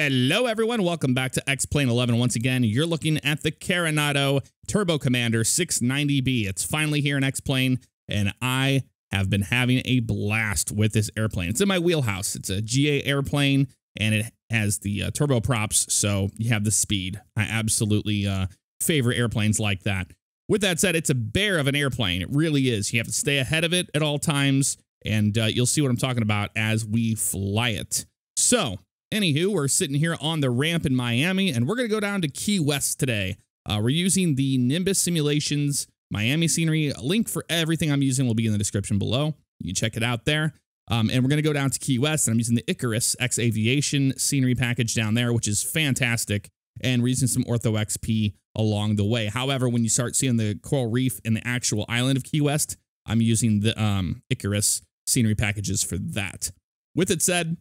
Hello, everyone. Welcome back to X-Plane 11. Once again, you're looking at the Carenado Turbo Commander 690B. It's finally here in X-Plane, and I have been having a blast with this airplane. It's in my wheelhouse. It's a GA airplane, and it has the uh, turbo props, so you have the speed. I absolutely uh, favor airplanes like that. With that said, it's a bear of an airplane. It really is. You have to stay ahead of it at all times, and uh, you'll see what I'm talking about as we fly it. So, Anywho, we're sitting here on the ramp in Miami, and we're going to go down to Key West today. Uh, we're using the Nimbus Simulations Miami scenery. A link for everything I'm using will be in the description below. You can check it out there. Um, and we're going to go down to Key West, and I'm using the Icarus X Aviation scenery package down there, which is fantastic. And we're using some Ortho XP along the way. However, when you start seeing the coral reef and the actual island of Key West, I'm using the um, Icarus scenery packages for that. With it said,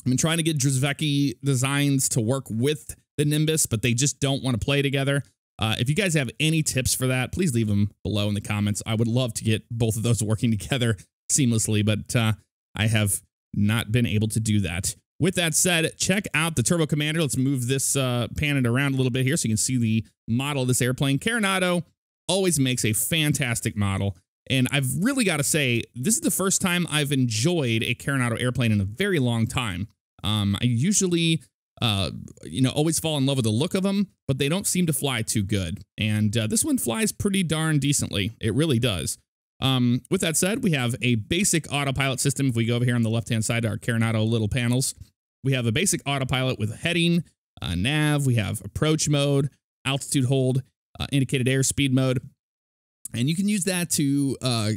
I've been trying to get Drzewiecki designs to work with the Nimbus, but they just don't want to play together. Uh, if you guys have any tips for that, please leave them below in the comments. I would love to get both of those working together seamlessly, but uh, I have not been able to do that. With that said, check out the Turbo Commander. Let's move this uh, pan around a little bit here so you can see the model of this airplane. Carenado always makes a fantastic model. And I've really got to say, this is the first time I've enjoyed a Carenado airplane in a very long time. Um, I usually, uh, you know, always fall in love with the look of them, but they don't seem to fly too good. And uh, this one flies pretty darn decently. It really does. Um, with that said, we have a basic autopilot system. If we go over here on the left-hand side our Carenado little panels, we have a basic autopilot with heading, uh, nav, we have approach mode, altitude hold, uh, indicated airspeed mode, and you can use that to, uh,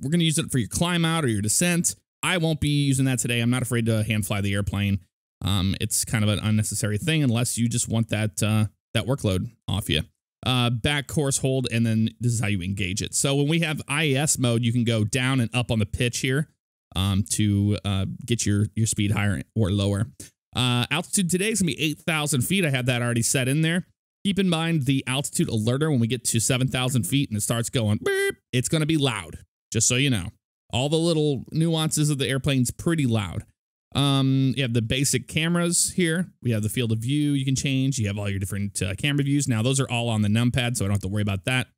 we're going to use it for your climb out or your descent. I won't be using that today. I'm not afraid to hand fly the airplane. Um, it's kind of an unnecessary thing unless you just want that, uh, that workload off you. Uh, back course hold, and then this is how you engage it. So when we have IAS mode, you can go down and up on the pitch here um, to uh, get your, your speed higher or lower. Uh, altitude today is to be 8,000 feet. I have that already set in there. Keep in mind the altitude alerter when we get to 7,000 feet and it starts going beep, it's going to be loud, just so you know. All the little nuances of the airplane's pretty loud. Um, you have the basic cameras here. We have the field of view you can change. You have all your different uh, camera views. Now, those are all on the numpad, so I don't have to worry about that.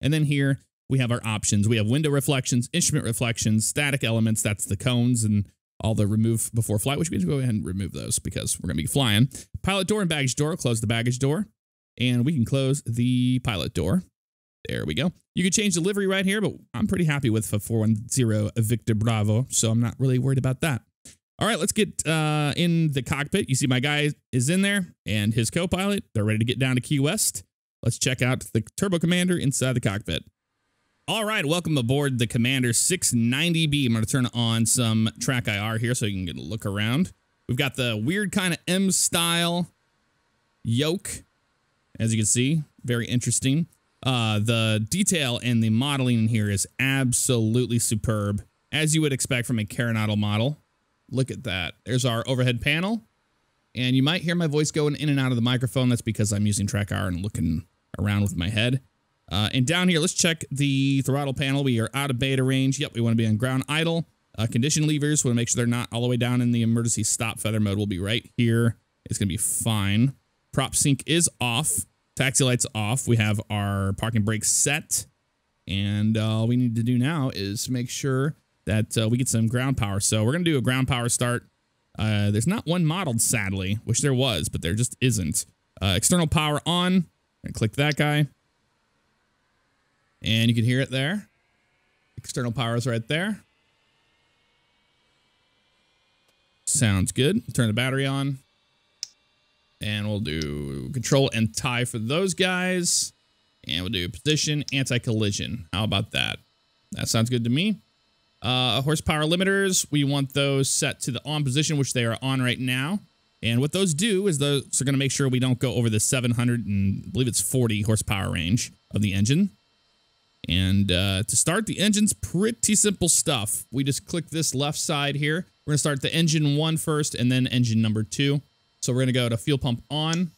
And then here we have our options. We have window reflections, instrument reflections, static elements. That's the cones and all the remove before flight, which we means go ahead and remove those because we're going to be flying. Pilot door and baggage door. Close the baggage door and we can close the pilot door. There we go. You can change the livery right here, but I'm pretty happy with 410 Victor Bravo, so I'm not really worried about that. All right, let's get uh, in the cockpit. You see my guy is in there and his co-pilot. They're ready to get down to Key West. Let's check out the Turbo Commander inside the cockpit. All right, welcome aboard the Commander 690B. I'm going to turn on some track IR here so you can get a look around. We've got the weird kind of M style yoke as you can see. Very interesting. Uh, the detail and the modeling in here is absolutely superb, as you would expect from a Carenado model. Look at that. There's our overhead panel. And you might hear my voice going in and out of the microphone. That's because I'm using track IR and looking around with my head. Uh, and down here, let's check the throttle panel. We are out of beta range. Yep, we want to be on ground idle. Uh, condition levers, want to make sure they're not all the way down in the emergency stop feather mode. We'll be right here. It's going to be fine. Prop sync is off. Taxi lights off. We have our parking brake set. And uh, all we need to do now is make sure that uh, we get some ground power. So we're going to do a ground power start. Uh, there's not one modeled, sadly. Wish there was, but there just isn't. Uh, external power on. And click that guy. And you can hear it there. External power is right there. Sounds good. Turn the battery on. And we'll do control and tie for those guys. And we'll do position, anti-collision. How about that? That sounds good to me. Uh, horsepower limiters, we want those set to the on position, which they are on right now. And what those do is those are going to make sure we don't go over the 700 and I believe it's 40 horsepower range of the engine. And uh, to start, the engine's pretty simple stuff. We just click this left side here. We're going to start the engine one first and then engine number two. So we're going to go to fuel pump on.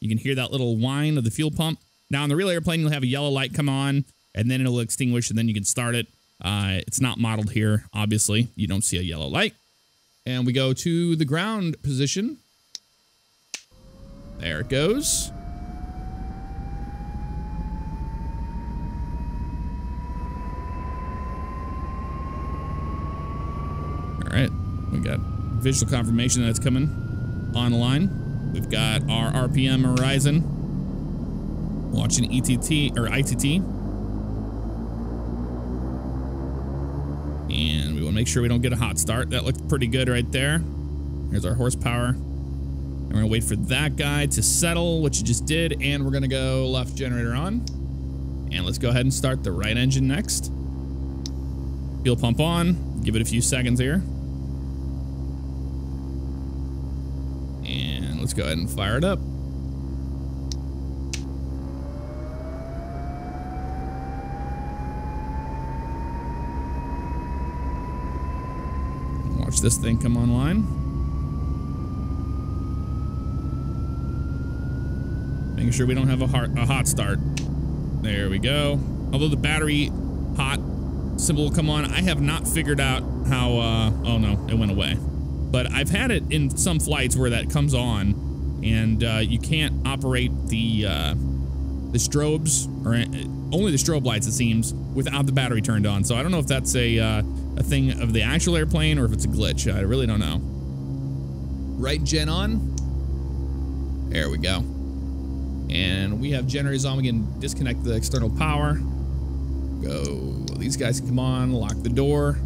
You can hear that little whine of the fuel pump. Now on the real airplane, you'll have a yellow light come on and then it'll extinguish and then you can start it. Uh, it's not modeled here, obviously. You don't see a yellow light. And we go to the ground position. There it goes. All right, we got visual confirmation that it's coming online. We've got our RPM horizon watching ETT or ITT. And we want to make sure we don't get a hot start. That looked pretty good right there. Here's our horsepower. And we're going to wait for that guy to settle, which you just did. And we're going to go left generator on. And let's go ahead and start the right engine next. Fuel pump on. Give it a few seconds here. And let's go ahead and fire it up. Watch this thing come online. Making sure we don't have a, a hot start. There we go. Although the battery hot symbol will come on, I have not figured out how, uh, oh no, it went away. But I've had it in some flights where that comes on and uh, you can't operate the, uh, the strobes or uh, only the strobe lights, it seems, without the battery turned on. So I don't know if that's a, uh, a thing of the actual airplane or if it's a glitch. I really don't know. Right gen on. There we go. And we have generators on. We can disconnect the external power. Go. These guys can come on. Lock the door.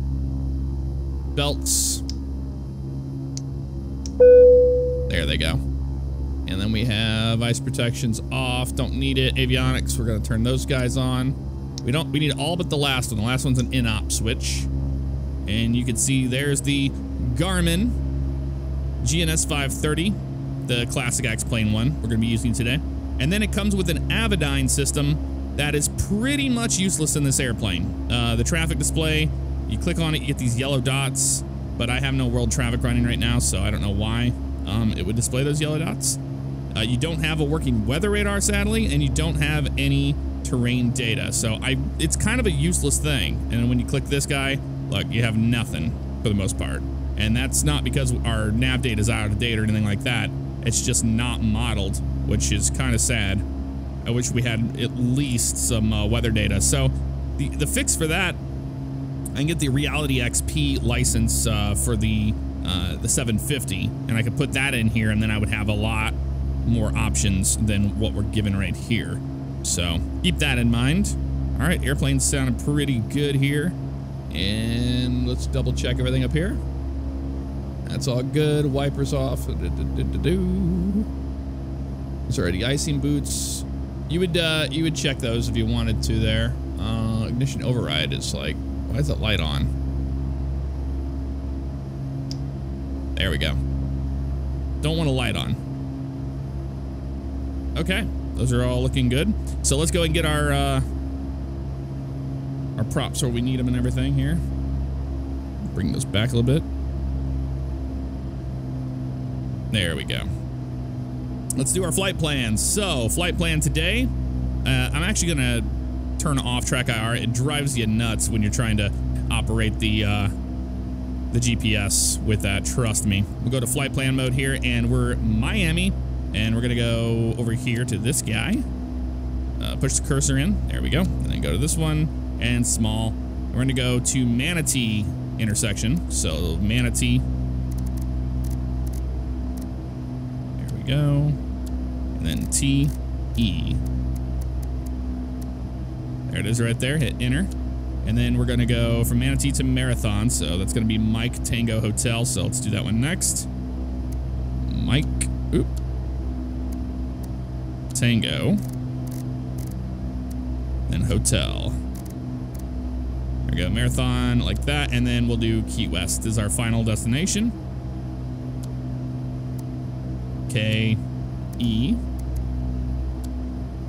Belts. There they go. And then we have ice protections off. Don't need it. Avionics, we're going to turn those guys on. We don't, we need all but the last one. The last one's an in-op switch. And you can see there's the Garmin GNS 530, the classic X-Plane one we're going to be using today. And then it comes with an Avidyne system that is pretty much useless in this airplane. Uh, the traffic display, you click on it, you get these yellow dots, but I have no world traffic running right now, so I don't know why um, it would display those yellow dots. Uh, you don't have a working weather radar, sadly, and you don't have any terrain data. So I, it's kind of a useless thing. And when you click this guy, look, you have nothing for the most part. And that's not because our nav data is out of date or anything like that. It's just not modeled, which is kind of sad. I wish we had at least some uh, weather data. So the, the fix for that, I can get the Reality XP license uh, for the uh, the 750, and I could put that in here, and then I would have a lot more options than what we're given right here. So keep that in mind. All right, airplane's sounding pretty good here. And let's double check everything up here. That's all good. Wipers off. Sorry, the icing boots. You would uh, you would check those if you wanted to there. Uh, ignition override is like, why is that light on? There we go. Don't want a light on. Okay, those are all looking good. So let's go and get our uh, our props where we need them and everything here. Bring those back a little bit. There we go. Let's do our flight plan. So, flight plan today. Uh, I'm actually going to turn off track IR. It drives you nuts when you're trying to operate the uh, the GPS with that. Trust me. We'll go to flight plan mode here, and we're Miami, and we're to go over here to this guy. Uh, push the cursor in. There we go. And then go to this one, and small. We're to go to Manatee intersection. So, Manatee There we go. And then T E. There it is right there. Hit enter. And then we're going to go from Manatee to Marathon. So that's going to be Mike Tango Hotel. So let's do that one next. Mike. Oop. Tango. Then Hotel. There we go. Marathon like that. And then we'll do Key West is our final destination. K E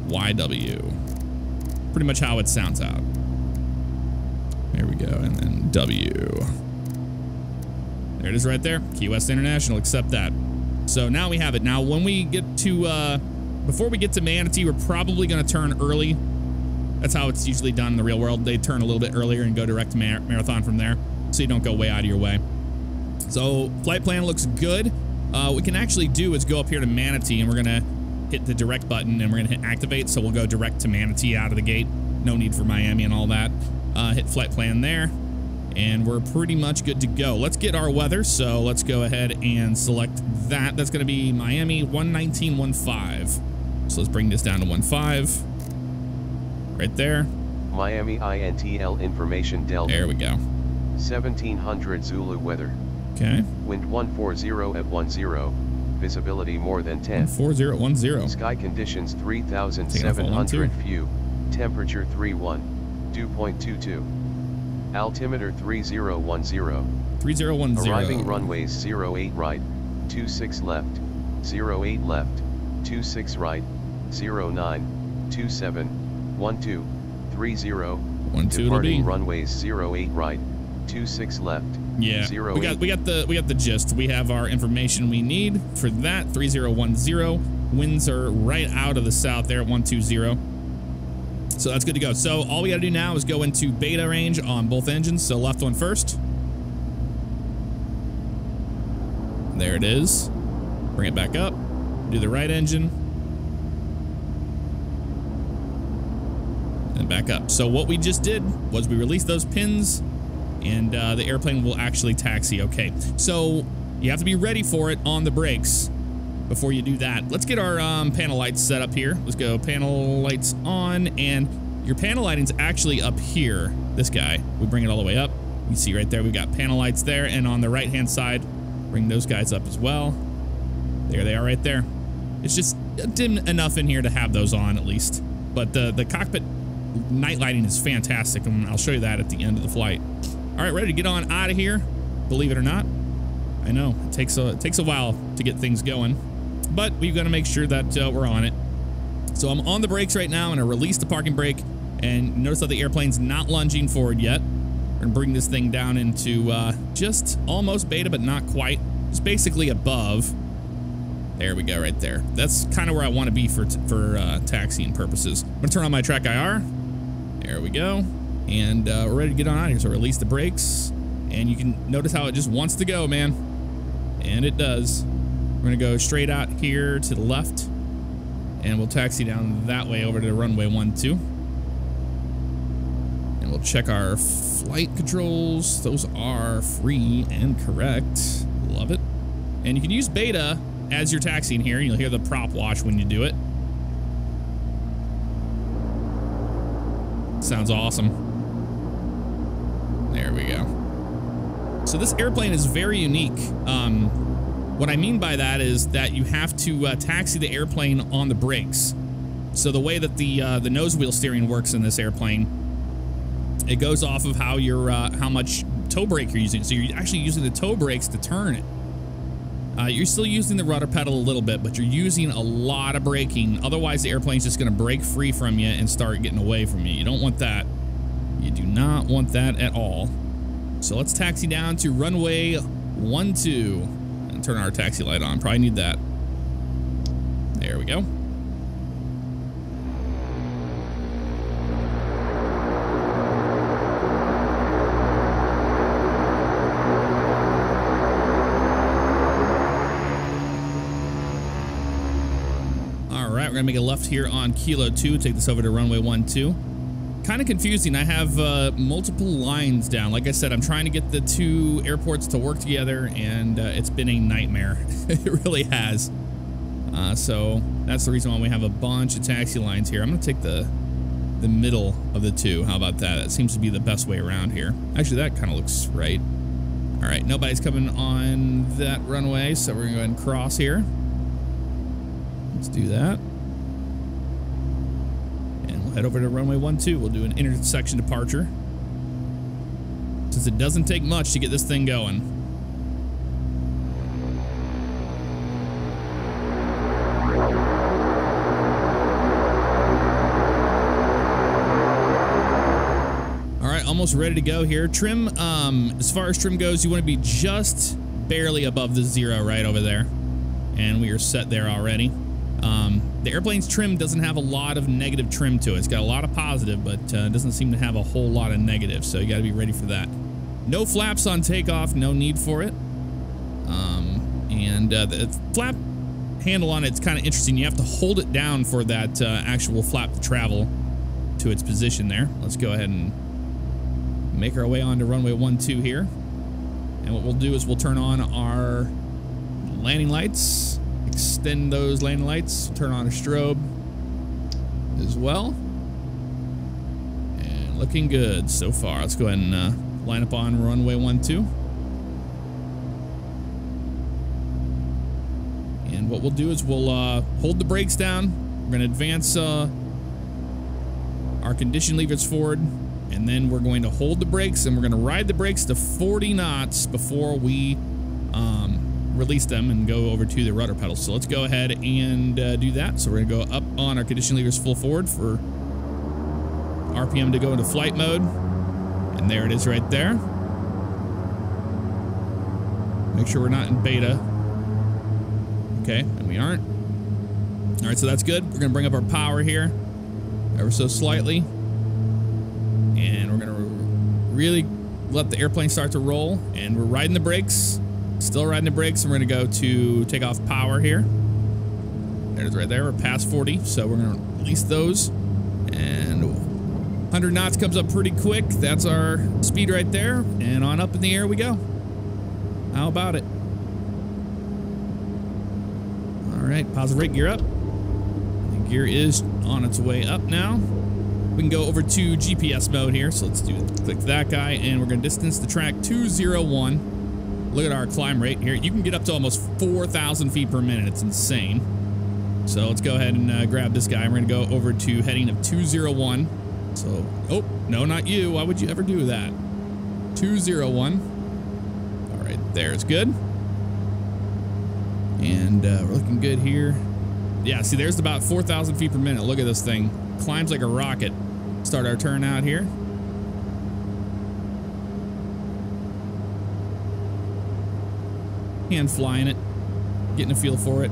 Y W. Pretty much how it sounds out. There we go. And then W. There it is right there. Key West International. Accept that. So now we have it. Now, when we get to, uh, before we get to Manatee, we're probably going to turn early. That's how it's usually done in the real world. They turn a little bit earlier and go direct to Mar Marathon from there. So you don't go way out of your way. So flight plan looks good. Uh, what we can actually do is go up here to Manatee and we're going to hit the direct button and we're going to hit activate. So we'll go direct to Manatee out of the gate. No need for Miami and all that. Uh, hit flight plan there. And we're pretty much good to go. Let's get our weather. So let's go ahead and select that. That's going to be Miami 119.15. So let's bring this down to 1.5. Right there. Miami INTL information Delta. There we go. 1700 Zulu weather. Okay. Wind 140 at 10. Visibility more than 10. 4010. Sky conditions Taking off all one, 3700 view. Temperature 31. Dew point 22. Altimeter 3010. 3010. Arriving runways 08 right, 26 left, 08 left, 26 right, 09, 27, 12, 30. 12 Departing runways 08 right, 26 left, Yeah, 08 we got we got the we got the gist. We have our information we need for that 3010. Winds are right out of the south there at 120. So that's good to go. So all we got to do now is go into beta range on both engines. So left one first. There it is. Bring it back up. Do the right engine. And back up. So what we just did was we released those pins and uh, the airplane will actually taxi. Okay, so you have to be ready for it on the brakes before you do that. Let's get our um, panel lights set up here. Let's go panel lights on and your panel lighting's actually up here. This guy, we bring it all the way up. You see right there, we've got panel lights there and on the right hand side, bring those guys up as well. There they are right there. It's just dim enough in here to have those on at least. But the, the cockpit night lighting is fantastic and I'll show you that at the end of the flight. All right, ready to get on out of here. Believe it or not, I know it takes a it takes a while to get things going, but we've got to make sure that uh, we're on it. So I'm on the brakes right now, and I release the parking brake. And notice that the airplane's not lunging forward yet. We're gonna bring this thing down into uh, just almost beta, but not quite. It's basically above. There we go, right there. That's kind of where I want to be for for uh, taxiing purposes. I'm gonna turn on my track IR. There we go. And uh, we're ready to get on out of here. So release the brakes. And you can notice how it just wants to go, man. And it does. We're to go straight out here to the left. And we'll taxi down that way over to runway 12. And we'll check our flight controls. Those are free and correct. Love it. And you can use beta as you're taxiing here. You'll hear the prop wash when you do it. Sounds awesome. There we go. So this airplane is very unique. Um, what I mean by that is that you have to uh, taxi the airplane on the brakes. So the way that the uh, the nose wheel steering works in this airplane, it goes off of how your uh, how much toe brake you're using. So you're actually using the toe brakes to turn it. Uh, you're still using the rudder pedal a little bit, but you're using a lot of braking. Otherwise, the airplane's just going to break free from you and start getting away from you. You don't want that. You do not want that at all. So let's taxi down to runway 12 and turn our taxi light on. Probably need that. There we go. All right, we're gonna make a left here on Kilo 2, take this over to runway 12 kind of confusing. I have uh, multiple lines down. Like I said, I'm trying to get the two airports to work together, and uh, it's been a nightmare. it really has. Uh, so that's the reason why we have a bunch of taxi lines here. I'm going to take the the middle of the two. How about that? That seems to be the best way around here. Actually, that kind of looks right. All right, nobody's coming on that runway, so we're going to go ahead and cross here. Let's do that head over to runway 12. We'll do an intersection departure. Since it doesn't take much to get this thing going. All right, almost ready to go here. Trim, um, as far as trim goes, you want to be just barely above the zero right over there. And we are set there already. Um, the airplane's trim doesn't have a lot of negative trim to it. It's got a lot of positive, but uh, doesn't seem to have a whole lot of negative, so you got to be ready for that. No flaps on takeoff, no need for it. Um, and uh, the flap handle on it, it's kind of interesting. You have to hold it down for that uh, actual flap to travel to its position there. Let's go ahead and make our way onto runway 12 here. And what we'll do is we'll turn on our landing lights, extend those landing lights, turn on a strobe as well. And looking good so far. Let's go ahead and uh, line up on runway 12. And what we'll do is we'll uh, hold the brakes down. We're going to advance uh, our condition levers forward. And then we're going to hold the brakes and we're going to ride the brakes to 40 knots before we um, release them and go over to the rudder pedals. So let's go ahead and uh, do that. So we're going to go up on our condition levers full forward for RPM to go into flight mode. And there it is right there. Make sure we're not in beta. Okay, and we aren't. All right, so that's good. We're going to bring up our power here ever so slightly. And we're going to really let the airplane start to roll. And we're riding the brakes. Still riding the brakes. And we're going to go to take off power here. There's right there. We're past 40. So we're to release those. And 100 knots comes up pretty quick. That's our speed right there. And on up in the air we go. How about it? All right, positive rate gear up. The gear is on its way up now. We can go over to GPS mode here. So let's do click that guy and we're going to distance the track 201. Look at our climb rate here. You can get up to almost 4,000 feet per minute. It's insane. So let's go ahead and uh, grab this guy. We're going to go over to heading of 201. So, oh, no, not you. Why would you ever do that? 201. All right, there's good. And uh, we're looking good here. Yeah, see, there's about 4,000 feet per minute. Look at this thing. Climbs like a rocket. Start our turn out here. Hand flying it. Getting a feel for it.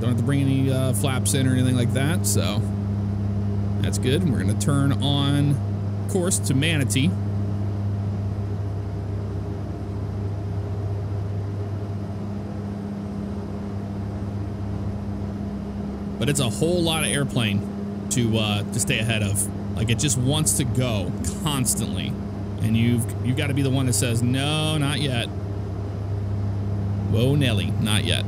Don't have to bring any uh, flaps in or anything like that, so that's good. We're going to turn on course to Manatee. but it's a whole lot of airplane to uh, to stay ahead of. Like it just wants to go constantly, and you've you've got to be the one that says no, not yet. Whoa, Nelly, not yet.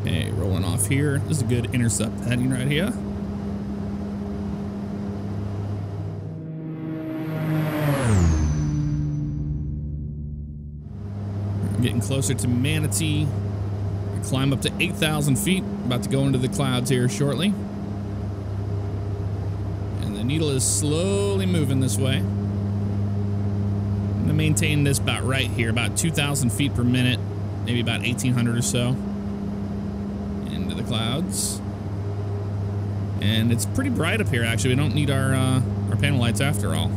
Okay, rolling off here. This is a good intercept heading right here. Getting closer to Manatee. We climb up to 8,000 feet. About to go into the clouds here shortly. The needle is slowly moving this way. I'm going to maintain this about right here, about 2,000 feet per minute, maybe about 1,800 or so. Into the clouds. And it's pretty bright up here, actually. We don't need our, uh, our panel lights after all.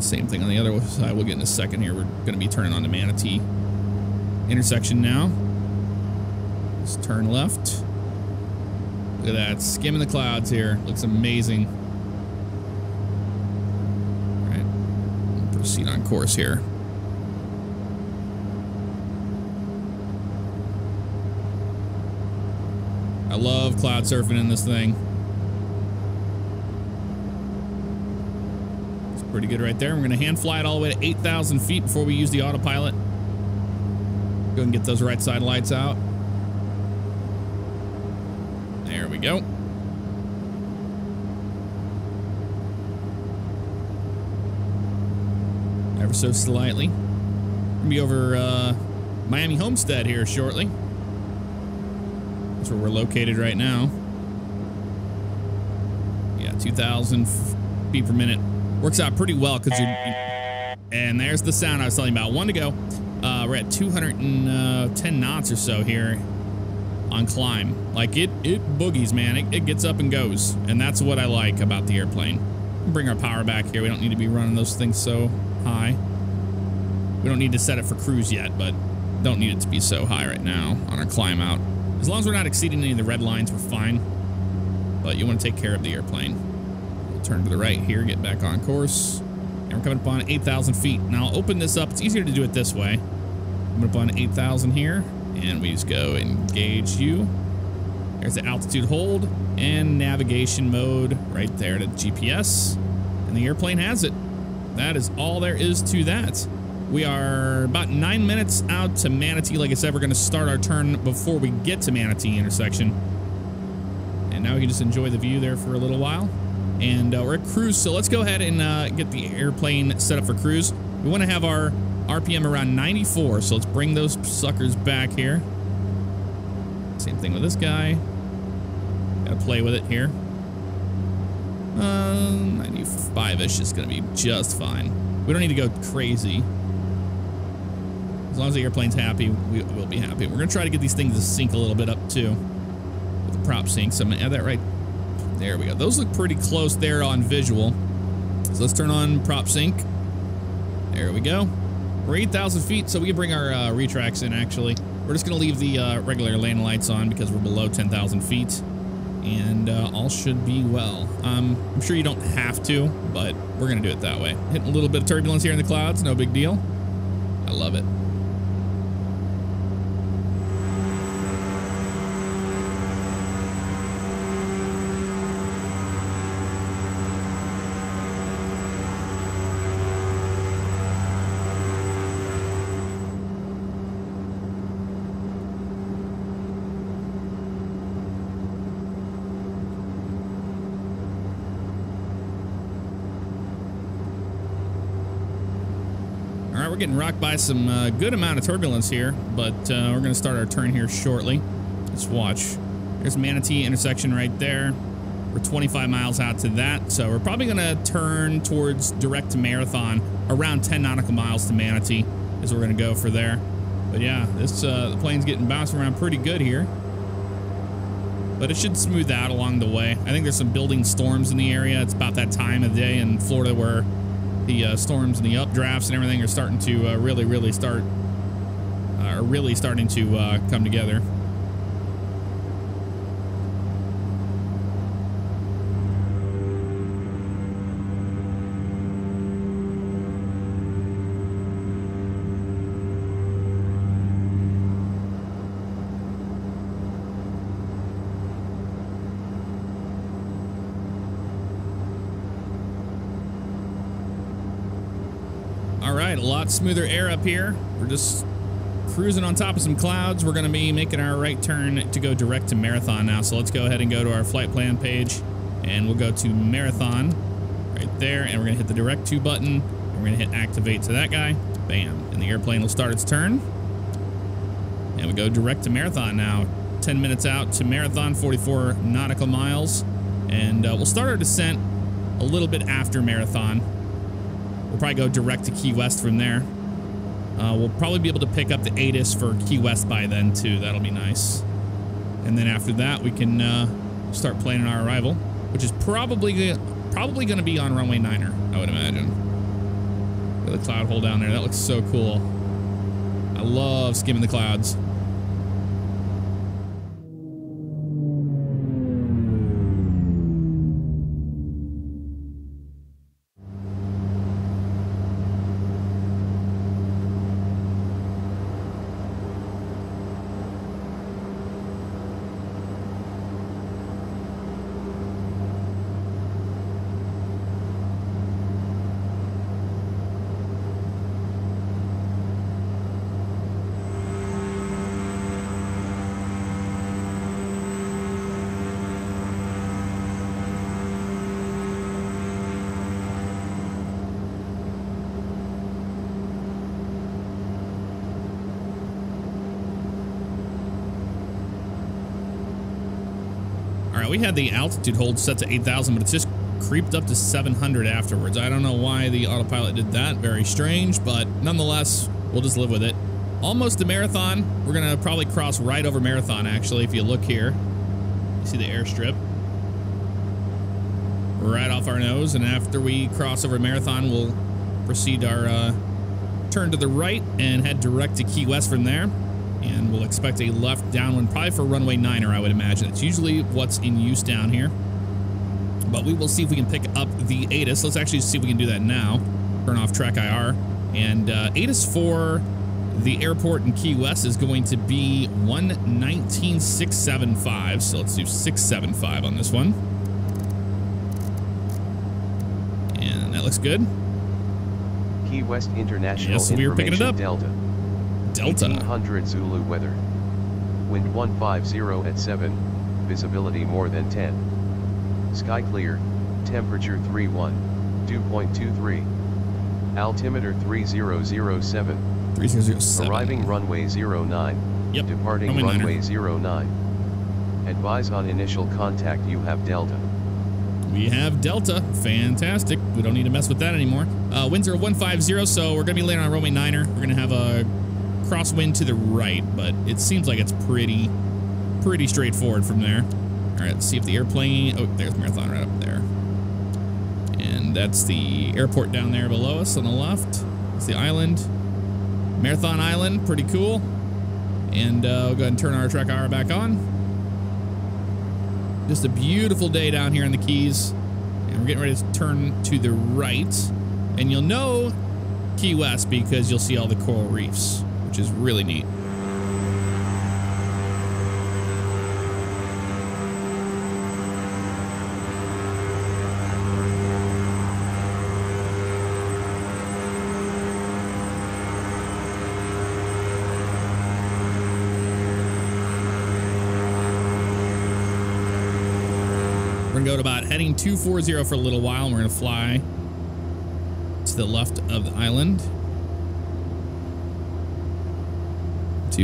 Same thing on the other side. We'll get in a second here. We're going to be turning on the Manatee intersection now. Turn left. Look at that. Skimming the clouds here. Looks amazing. All right. Proceed on course here. I love cloud surfing in this thing. It's pretty good right there. We're going to hand fly it all the way to 8,000 feet before we use the autopilot. Go and get those right side lights out. There we go. Ever so slightly. Be over uh, Miami Homestead here shortly. That's where we're located right now. Yeah, 2,000 feet per minute works out pretty well because you're. And there's the sound I was telling you about. One to go. Uh, we're at 210 knots or so here on climb. Like it, it boogies, man. It, it gets up and goes, and that's what I like about the airplane. Bring our power back here. We don't need to be running those things so high. We don't need to set it for cruise yet, but don't need it to be so high right now on our climb out. As long as we're not exceeding any of the red lines, we're fine. But you want to take care of the airplane. We'll turn to the right here, get back on course. And we're coming up on 8,000 feet. Now I'll open this up. It's easier to do it this way. Coming up on 8,000 here. And we just go engage you. There's the altitude hold and navigation mode right there to GPS. And the airplane has it. That is all there is to that. We are about nine minutes out to Manatee. Like I said, we're going to start our turn before we get to Manatee intersection. And now we can just enjoy the view there for a little while. And uh, we're at cruise, so let's go ahead and uh, get the airplane set up for cruise. We want to have our RPM around 94, so let's bring those suckers back here. Same thing with this guy. Gotta play with it here. Uh, 95-ish is gonna be just fine. We don't need to go crazy. As long as the airplane's happy, we will be happy. We're gonna try to get these things to sync a little bit up too. With the prop sync, so I'm gonna add that right there we go. Those look pretty close there on visual. So let's turn on prop sync. There we go. We're 8,000 feet, so we can bring our uh, retracts in, actually. We're just going to leave the uh, regular lane lights on because we're below 10,000 feet. And uh, all should be well. Um, I'm sure you don't have to, but we're going to do it that way. Hitting a little bit of turbulence here in the clouds, no big deal. I love it. Getting rocked by some uh, good amount of turbulence here, but uh, we're going to start our turn here shortly. Let's watch. There's Manatee intersection right there. We're 25 miles out to that, so we're probably going to turn towards direct to Marathon, around 10 nautical miles to Manatee is we're going to go for there. But yeah, this uh, the plane's getting bounced around pretty good here. But it should smooth out along the way. I think there's some building storms in the area. It's about that time of day in Florida where the uh, storms and the updrafts and everything are starting to uh, really, really start, uh, are really starting to uh, come together. All right, a lot smoother air up here. We're just cruising on top of some clouds. We're going to be making our right turn to go direct to Marathon now. So let's go ahead and go to our flight plan page and we'll go to Marathon right there. And we're going to hit the direct to button. And we're going to hit activate to that guy. Bam. And the airplane will start its turn. And we go direct to Marathon now. 10 minutes out to Marathon, 44 nautical miles. And uh, we'll start our descent a little bit after Marathon. We'll probably go direct to Key West from there. Uh, we'll probably be able to pick up the ATIS for Key West by then, too. That'll be nice. And then after that, we can uh, start planning our arrival, which is probably probably going to be on runway 9er, I would imagine. Look at the cloud hole down there. That looks so cool. I love skimming the clouds. We had the altitude hold set to 8,000, but it's just creeped up to 700 afterwards. I don't know why the autopilot did that. Very strange, but nonetheless, we'll just live with it. Almost to Marathon. We're going to probably cross right over Marathon, actually, if you look here. You see the airstrip right off our nose, and after we cross over Marathon, we'll proceed our uh, turn to the right and head direct to Key West from there and we'll expect a left downwind, probably for runway 9er, I would imagine. It's usually what's in use down here. But we will see if we can pick up the ATIS. Let's actually see if we can do that now. Turn off track IR. And uh, ATIS for the airport in Key West is going to be 119675. So let's do 675 on this one. And that looks good. Key West International Yes, we were picking it up. Delta. Delta. 1800 Zulu weather. Wind 150 at 7, visibility more than 10. Sky clear, temperature 31, dew point 23. Altimeter 3007, 3007. arriving runway 09, Yep. departing runway niner. runway 09. Advise on initial contact you have Delta. We have Delta. Fantastic. We don't need to mess with that anymore. Uh, winds are 150, so we're going to be landing on runway niner. We're going to have a crosswind to the right, but it seems like it's pretty, pretty straightforward from there. All right, let's see if the airplane. Oh, there's Marathon right up there. And that's the airport down there below us on the left. It's the island. Marathon Island, pretty cool. And uh, we'll go ahead and turn our track IR back on. Just a beautiful day down here in the Keys. And we're getting ready to turn to the right. And you'll know Key West because you'll see all the coral reefs, which is really neat. We're gonna go to about heading 240 for a little while, and we're gonna fly to the left of the island.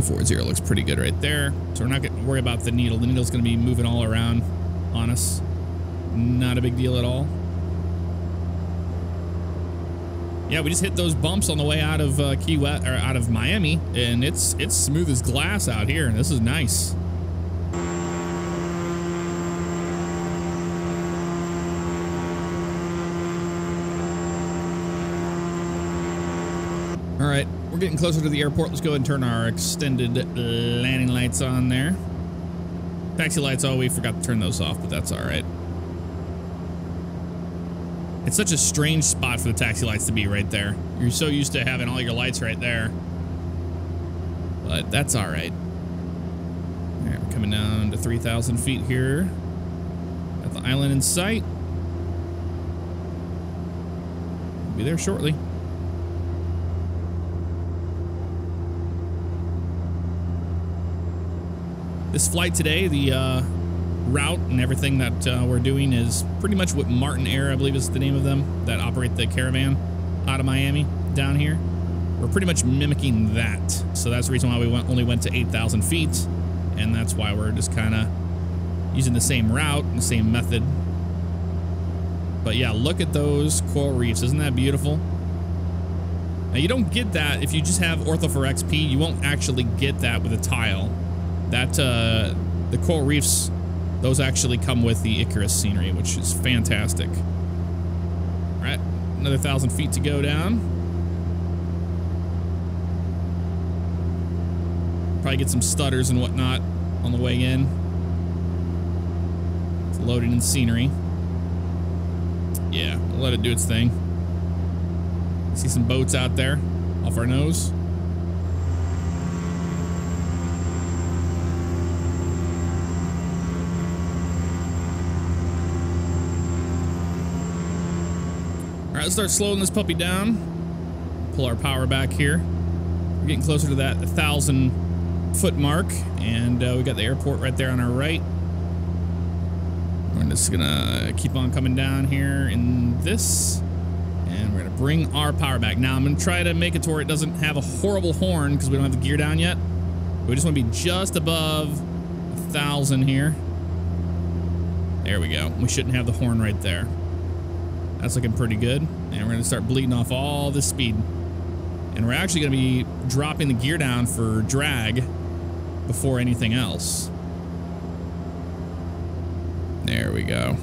240 looks pretty good right there. So we're not gonna worry about the needle. The needle's gonna be moving all around on us. Not a big deal at all. Yeah, we just hit those bumps on the way out of uh, Key West or out of Miami, and it's it's smooth as glass out here, and this is nice. All right, we're getting closer to the airport. Let's go ahead and turn our extended landing lights on there. Taxi lights, oh, we forgot to turn those off, but that's all right. It's such a strange spot for the taxi lights to be right there. You're so used to having all your lights right there. But that's all right. All right, we're coming down to 3,000 feet here. Got the island in sight. We'll be there shortly. This flight today, the uh, route and everything that uh, we're doing is pretty much what Martin Air, I believe is the name of them, that operate the caravan out of Miami down here. We're pretty much mimicking that. So that's the reason why we went, only went to 8,000 feet. And that's why we're just kind of using the same route, and the same method. But yeah, look at those coral reefs. Isn't that beautiful? Now you don't get that if you just have Ortho4XP. You won't actually get that with a tile. That uh, the coral reefs, those actually come with the Icarus scenery, which is fantastic. All right, another thousand feet to go down. Probably get some stutters and whatnot on the way in. It's loading in scenery. Yeah, we'll let it do its thing. See some boats out there off our nose. Right, let's start slowing this puppy down. Pull our power back here. We're getting closer to that 1,000 foot mark, and uh, we got the airport right there on our right. We're just gonna keep on coming down here in this, and we're gonna bring our power back. Now I'm gonna try to make it to where it doesn't have a horrible horn because we don't have the gear down yet. We just want to be just above a thousand here. There we go. We shouldn't have the horn right there. That's looking pretty good. And we're going to start bleeding off all this speed. And we're actually going to be dropping the gear down for drag before anything else. There we go.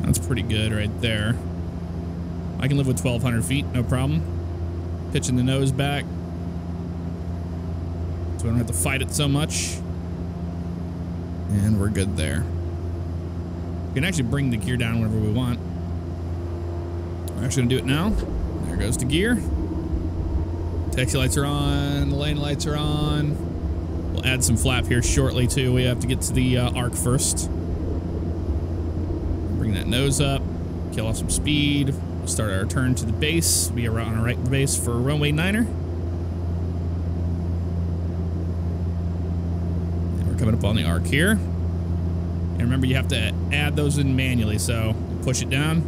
That's pretty good right there. I can live with 1,200 feet, no problem. Pitching the nose back. So we don't have to fight it so much. And we're good there. Can actually bring the gear down whenever we want. We're actually gonna do it now. There goes the gear. Taxi lights are on, the lane lights are on. We'll add some flap here shortly too. We have to get to the uh, arc first. Bring that nose up, kill off some speed. We'll start our turn to the base. We are on our right base for runway niner. And we're coming up on the arc here. And remember, you have to add those in manually. So push it down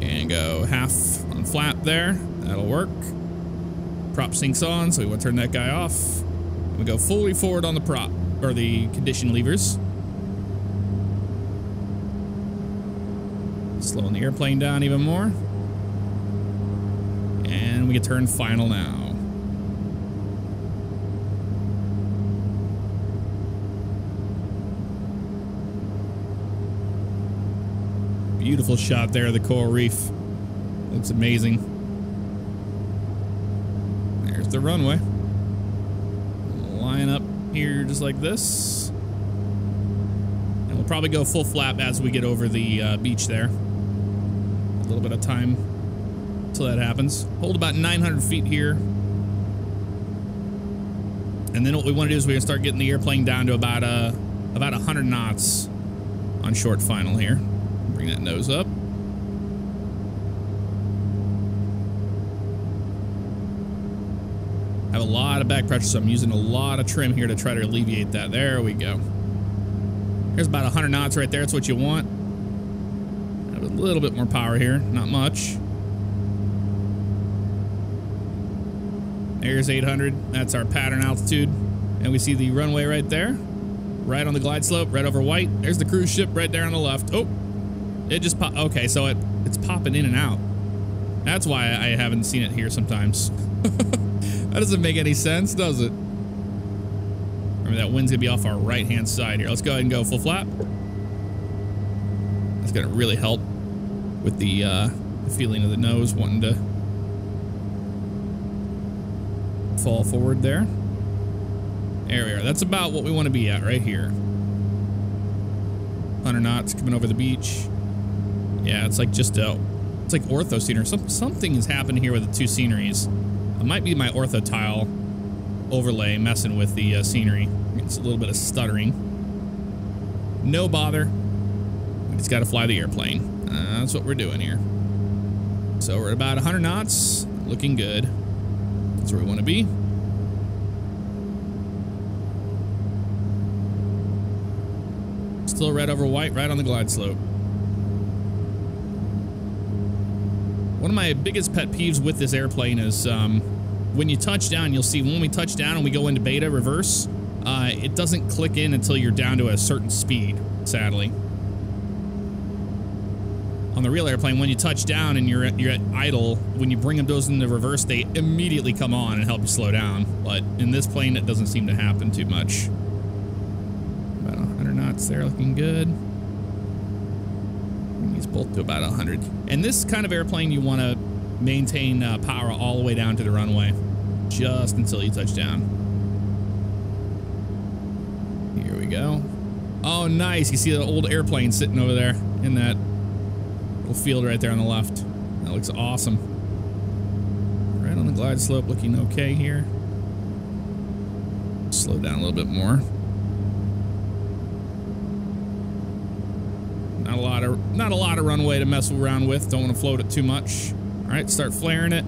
and go half on flap there. That'll work. Prop sync's on, so we want to turn that guy off. We go fully forward on the prop, or the condition levers. Slowing the airplane down even more. And we can turn final now. Beautiful shot there of the coral reef. Looks amazing. There's the runway. Line up here just like this. And we'll probably go full flap as we get over the uh, beach there. A little bit of time until that happens. Hold about 900 feet here. And then what we want to do is we're going to start getting the airplane down to about uh, about 100 knots on short final here. Bring that nose up. I have a lot of back pressure, so I'm using a lot of trim here to try to alleviate that. There we go. There's about 100 knots right there. That's what you want. Have a little bit more power here. Not much. There's 800. That's our pattern altitude. And we see the runway right there. Right on the glide slope, right over white. There's the cruise ship right there on the left. Oh, it just pop. Okay, so it it's popping in and out. That's why I haven't seen it here sometimes. that doesn't make any sense, does it? Remember that wind's gonna be off our right hand side here. Let's go ahead and go full flap. That's gonna really help with the, uh, the feeling of the nose wanting to fall forward there. There we are. That's about what we want to be at right here. 100 knots coming over the beach. Yeah, it's like just a, it's like ortho scenery. Some, something is happening here with the two sceneries. It might be my ortho tile overlay messing with the uh, scenery. It's a little bit of stuttering. No bother. We just got to fly the airplane. Uh, that's what we're doing here. So we're about 100 knots. Looking good. That's where we want to be. Still red over white, right on the glide slope. One of my biggest pet peeves with this airplane is um, when you touch down, you'll see when we touch down and we go into beta reverse, uh, it doesn't click in until you're down to a certain speed, sadly. On the real airplane, when you touch down and you're at, you're at idle, when you bring those into reverse, they immediately come on and help you slow down. But in this plane, it doesn't seem to happen too much. About 100 knots there, looking good these both to about 100. And this kind of airplane, you want to maintain uh, power all the way down to the runway, just until you touch down. Here we go. Oh, nice. You see the old airplane sitting over there in that little field right there on the left. That looks awesome. Right on the glide slope, looking okay here. Slow down a little bit more. A lot of not a lot of runway to mess around with. Don't want to float it too much. All right, start flaring it.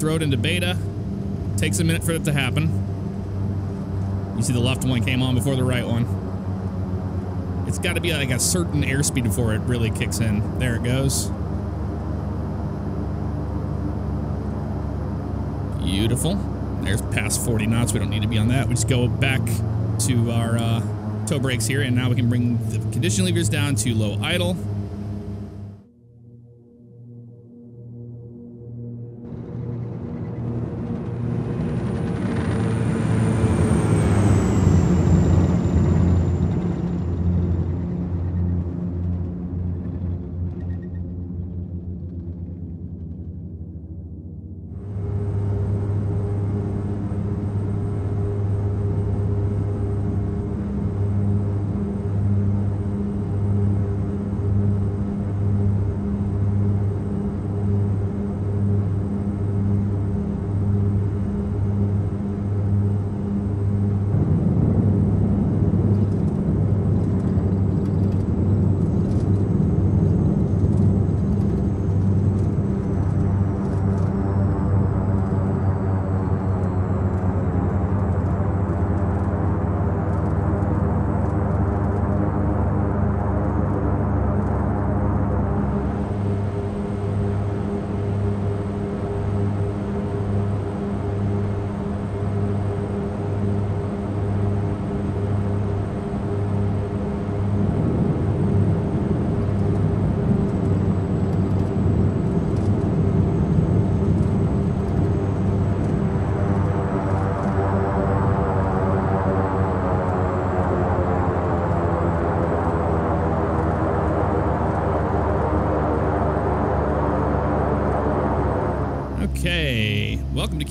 Throw it into beta. Takes a minute for it to happen. You see the left one came on before the right one. It's got to be like a certain airspeed before it really kicks in. There it goes. Beautiful. There's past 40 knots. We don't need to be on that. We just go back to our uh, toe brakes here, and now we can bring the condition levers down to low idle.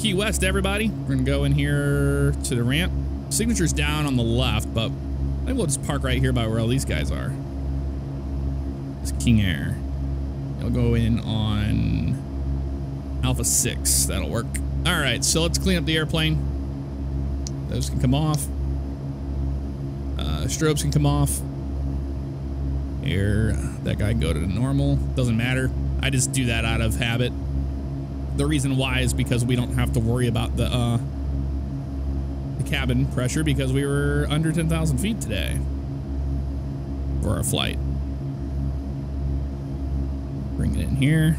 Key West, everybody. We're gonna go in here to the ramp. Signature's down on the left, but I think we'll just park right here by where all these guys are. It's King Air. It'll go in on Alpha 6. That'll work. All right, so let's clean up the airplane. Those can come off. Uh, strobes can come off. Here, that guy go to normal. Doesn't matter. I just do that out of habit. The reason why is because we don't have to worry about the uh, the cabin pressure because we were under 10,000 feet today for our flight. Bring it in here.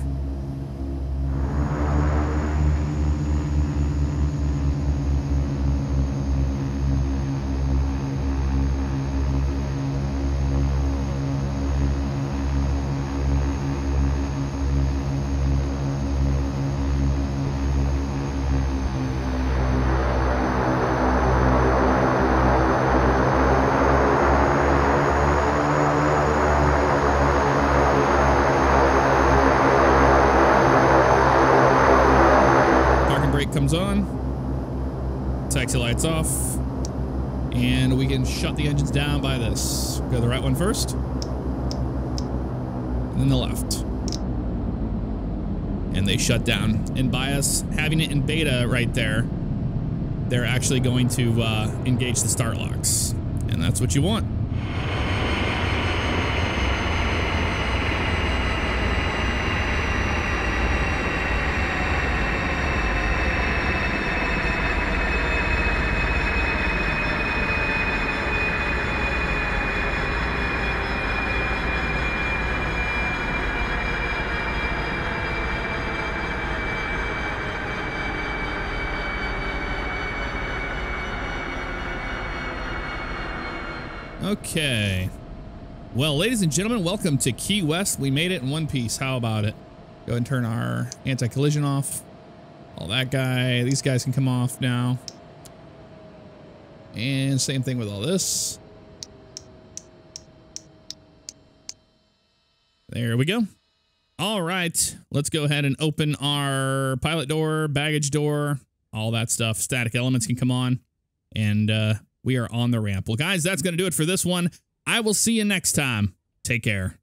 Shut down. And by us having it in beta right there, they're actually going to uh, engage the start locks. And that's what you want. Okay. Well, ladies and gentlemen, welcome to Key West. We made it in one piece. How about it? Go and turn our anti-collision off. All that guy. These guys can come off now. And same thing with all this. There we go. All right. Let's go ahead and open our pilot door, baggage door, all that stuff. Static elements can come on. And uh, we are on the ramp. Well, guys, that's going to do it for this one. I will see you next time. Take care.